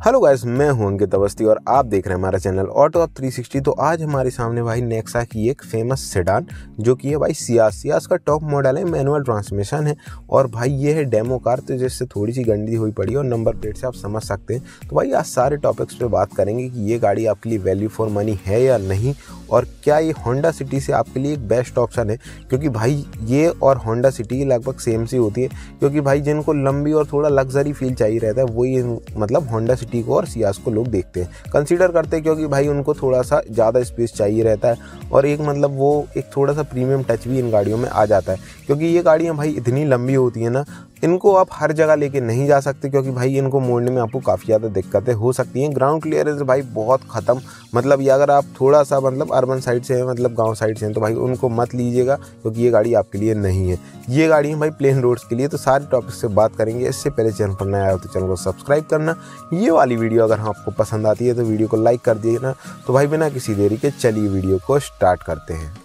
Hello guys, मैं हूँ अंकित अवस्थी और आप देख रहे हैं हमारा चैनल ऑटो ऑफ़ 360 तो आज हमारे सामने भाई नेक्सा की एक फ़ेमस सेडान जो कि है भाई सियास सियास का टॉप मॉडल है मैनुअल ट्रांसमिशन है और भाई ये है डेमो कार तो जिससे थोड़ी सी गंदी हुई पड़ी और नंबर प्लेट से आप समझ सकते हैं। तो भाई आज सारे टॉपिक्स पर बात करेंगे कि ये गाड़ी आपके लिए वैल्यू फॉर मनी है या नहीं और क्या ये होंडा सिटी से आपके लिए एक बेस्ट ऑप्शन है? क्योंकि भाई ये और होंडा सिटी लगभग सेम सी होती है, क्योंकि भाई जिनको लंबी और थोड़ा लग्जरी फील चाहिए रहता है, वही मतलब होंडा सिटी सिटी को और सियास को लोग देखते हैं। कंसिडर करते हैं क्योंकि भाई उनको थोड़ा सा ज़्यादा स्पेस चाहिए रहता है और एक मतलब वो एक थोड़ा सा प्रीमियम टच भी इन गाड़ियों में आ जाता है। क्योंकि ये गाड़ियाँ भाई इतनी लंबी होती हैं ना इनको आप हर जगह लेके नहीं जा सकते क्योंकि भाई इनको मोड़ने में आपको काफ़ी ज़्यादा दिक्कतें हो सकती हैं। ग्राउंड क्लियरेंस भाई बहुत ख़त्म। मतलब ये अगर आप थोड़ा सा मतलब अर्बन साइड से हैं मतलब गाँव साइड से हैं तो भाई उनको मत लीजिएगा क्योंकि ये गाड़ी आपके लिए नहीं है। ये गाड़ी है भाई प्लेन रोड्स के लिए तो सारे टॉपिक से बात करेंगे। इससे पहले चैनल पर नया आया तो चैनल को सब्सक्राइब करना। ये वाली वीडियो अगर आपको पसंद आती है तो वीडियो को लाइक कर दिए तो भाई बिना किसी देरी के चलिए वीडियो को स्टार्ट करते हैं।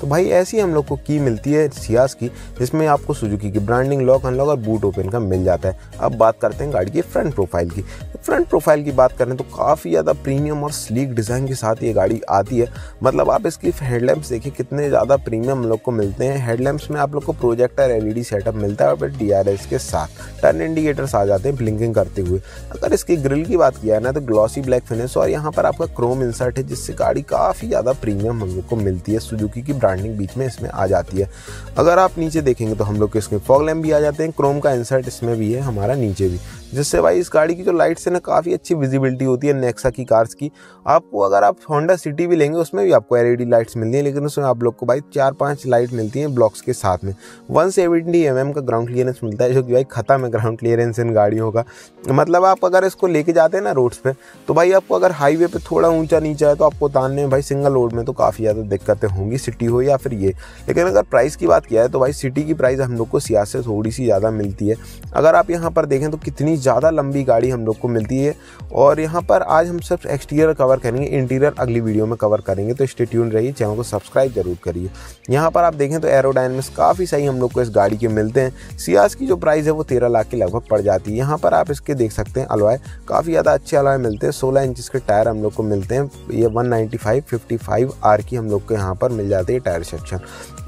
तो भाई ऐसी हम लोग को की मिलती है सियास की, जिसमें आपको सुजुकी की ब्रांडिंग लॉक अनलॉक और बूट ओपन का मिल जाता है। अब बात करते हैं गाड़ी की फ्रंट प्रोफ़ाइल की। फ्रंट प्रोफ़ाइल की बात करें तो काफ़ी ज़्यादा प्रीमियम और स्लीक डिज़ाइन के साथ ये गाड़ी आती है। मतलब आप इसकी हेडलैम्प्स देखिए, कितने ज़्यादा प्रीमियम लोग को मिलते हैं। हेडलैम्प्स में आप लोग को प्रोजेक्टर एलईडी सेटअप मिलता है और फिर डी के साथ टर्न इंडिकेटर्स आ जाते हैं ब्लिंकिंग करते हुए। अगर इसकी ग्रिल की बात किया है ना तो ग्लॉसी ब्लैक फिनिश और यहाँ पर आपका क्रोम इंसर्ट है, जिससे गाड़ी काफ़ी ज़्यादा प्रीमियम हम लोग को मिलती है। सुजुकी की ब्रांडिंग बीच में इसमें आ जाती है। अगर आप नीचे देखेंगे तो हम लोग इसमें फॉग भी आ जाते हैं क्रोम का इंसर्ट इसमें भी है, हमारा नीचे भी। जिससे भाई इस गाड़ी की जो लाइट्स है ना काफ़ी अच्छी विजिबिलिटी होती है नेक्सा की कार्स की। आपको अगर आप होंडा सिटी भी लेंगे, उसमें भी आपको एल लाइट्स मिलती हैं, लेकिन उसमें आप लोग को भाई चार पाँच लाइट मिलती हैं ब्लॉक्स के साथ में। वन सेवेंटी एम का ग्राउंड क्लियरेंस मिलता है, जो कि भाई ख़त्म है ग्राउंड क्लियरेंस इन गाड़ियों का। मतलब आप अगर इसको लेके जाते हैं ना रोड्स पर तो भाई आपको अगर हाईवे पर थोड़ा ऊँचा नीचा है तो आपको उतारने में भाई सिंगल रोड में तो काफ़ी ज़्यादा दिक्कतें होंगी सिटी हो या फिर ये। लेकिन अगर प्राइस की बात किया है तो भाई सिटी की प्राइस हम लोग को सियासत थोड़ी सी ज़्यादा मिलती है। अगर आप यहाँ पर देखें तो कितनी ज़्यादा लंबी गाड़ी हम लोग को मिलती है। और यहाँ पर आज हम सब एक्सटीरियर कवर करेंगे इंटीरियर अगली वीडियो में कवर करेंगे तो स्टेट्यून रहिए चैनल को सब्सक्राइब ज़रूर करिए। यहाँ पर आप देखें तो एरोडाइनमिक्स काफ़ी सही हम लोग को इस गाड़ी के मिलते हैं। सियाज की जो प्राइस है वो तेरह लाख के लगभग पड़ जाती है। यहाँ पर आप इसके देख सकते हैं अलवाय काफ़ी ज़्यादा अच्छे अलवाए मिलते हैं। सोलह इंच के टायर हम लोग को मिलते हैं। ये one ninety five fifty five R की हम लोग को यहाँ पर मिल जाती है टायर सेक्शन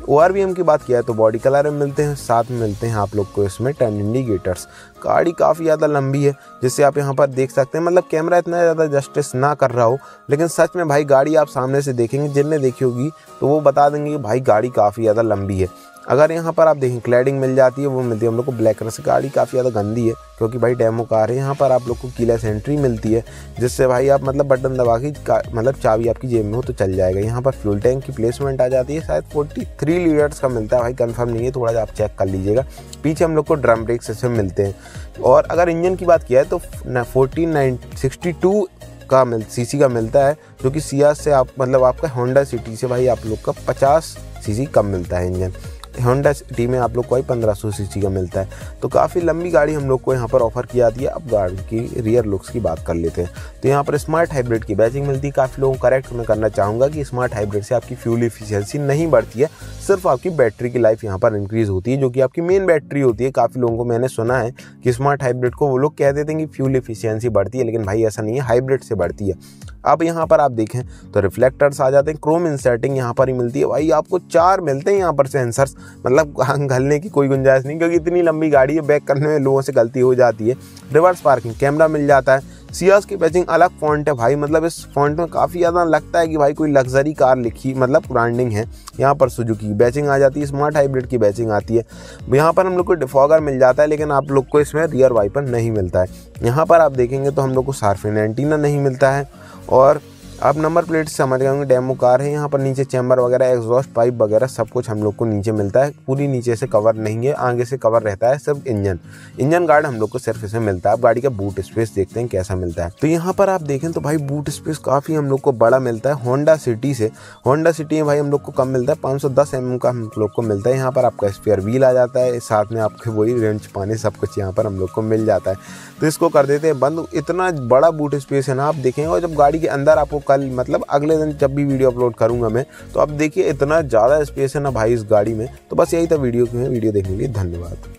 ओ की बात किया है तो बॉडी कलर में मिलते हैं, साथ में मिलते हैं आप लोग को इसमें टर्न इंडिकेटर्स गाड़ी काफ़ी ज़्यादा लंबी है जिससे आप यहाँ पर देख सकते हैं। मतलब कैमरा इतना ज़्यादा जस्टिस ना कर रहा हो, लेकिन सच में भाई गाड़ी आप सामने से देखेंगे, जिनने देखी होगी तो वो बता देंगे कि भाई गाड़ी काफ़ी ज़्यादा लंबी है। अगर यहाँ पर आप देखें क्लैडिंग मिल जाती है, वो मिलती है। हम लोग को ब्लैक कलर से गाड़ी काफ़ी ज़्यादा गंदी है, क्योंकि भाई डेमो कार है। यहाँ पर आप लोग को कीलेस एंट्री मिलती है, जिससे भाई आप मतलब बटन दबा के मतलब चाबी आपकी जेब में हो तो चल जाएगा। यहाँ पर फ्यूल टैंक की प्लेसमेंट आ जाती है, शायद फोर्टी थ्री लीटर्स का मिलता है। भाई कन्फर्म नहीं है, थोड़ा सा आप चेक कर लीजिएगा। पीछे हम लोग को ड्रम ब्रेक सिस्टम मिलते हैं। और अगर इंजन की बात किया है तो फोर्टीन नाइन सिक्सटी टू का मिल सी का मिलता है, जो कि सियास से आप मतलब आपका होंडा सिटी से भाई आप लोग का पचास सी कम मिलता है इंजन होंडा सिटी में आप लोग को ही पंद्रह सौ सी का मिलता है। तो काफ़ी लंबी गाड़ी हम लोग को यहाँ पर ऑफ़र की जाती है अब गाड़ी की रियर लुक्स की बात कर लेते हैं। तो यहाँ पर स्मार्ट हाइब्रिड की बैचिंग मिलती है। काफ़ी लोगों को करेक्ट मैं करना चाहूँगा कि स्मार्ट हाइब्रिड से आपकी फ्यूल इफिशियंसी नहीं बढ़ती है। सिर्फ़ आपकी बैटरी की लाइफ यहाँ पर इंक्रीज होती है, जो कि आपकी मेन बैटरी होती है। काफ़ी लोगों को मैंने सुना है कि स्मार्ट हाइब्रिड को वो लोग कह देते हैं कि फ्यूल इफिशियंसी बढ़ती है, लेकिन भाई ऐसा नहीं है हाइब्रिड से बढ़ती है। अब यहाँ पर आप देखें तो रिफ्लेक्टर्स आ जाते हैं क्रोम इंसर्टिंग यहाँ पर ही मिलती है। भाई, आपको चार मिलते हैं यहाँ पर सेंसर्स मतलब घलने की कोई गुंजाइश नहीं, क्योंकि इतनी लंबी गाड़ी है बैक करने में लोगों से गलती हो जाती है। रिवर्स पार्किंग कैमरा मिल जाता है। सियास की बैचिंग अलग फॉन्ट है भाई। मतलब इस फॉन्ट में काफ़ी ज़्यादा लगता है कि भाई कोई लग्जरी कार लिखी मतलब ब्रांडिंग है। यहाँ पर सुजुकी की बैचिंग आ जाती है स्मार्ट हाइब्रिड की बैचिंग आती है। यहाँ पर हम लोग को डिफॉगर मिल जाता है, लेकिन आप लोग को इसमें रियर वाइपर नहीं मिलता है। यहाँ पर आप देखेंगे तो हम लोग को सार्फिन एंटीना नहीं मिलता है। और आप नंबर प्लेट से समझ गए होंगे, डेमो कार है, यहाँ पर नीचे चैम्बर वगैरह, एग्जॉस्ट पाइप वगैरह सब कुछ हम लोग को नीचे मिलता है। पूरी नीचे से कवर नहीं है, आगे से कवर रहता है सिर्फ़ इंजन। इंजन गार्ड हम लोग को सिर्फ़ इसमें मिलता है। आप गाड़ी का बूट स्पेस देखते हैं कैसा मिलता है। तो यहाँ पर आप देखें तो भाई बूट स्पेस काफ़ी हम लोग को बड़ा मिलता है। होंडा सिटी से, होंडा सिटी में भाई हम लोग को कम मिलता है। पाँच mm का हम लोग को मिलता है। यहाँ पर आपका स्पेयर व्हील आ जाता है। साथ में आपके वही रेंच पानी सब कुछ यहाँ पर हम लोग को मिल जाता है। तो इसको कर देते हैं बंद। इतना बड़ा बूट स्पेस है ना, आप देखेंगे और जब गाड़ी के अंदर आपको कल मतलब अगले दिन जब भी वीडियो अपलोड करूँगा मैं तो अब देखिए इतना ज़्यादा स्पेस है ना भाई इस गाड़ी में। तो बस यही था वीडियो के वीडियो देखने के लिए धन्यवाद।